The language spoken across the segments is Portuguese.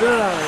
Good.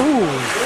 Uh!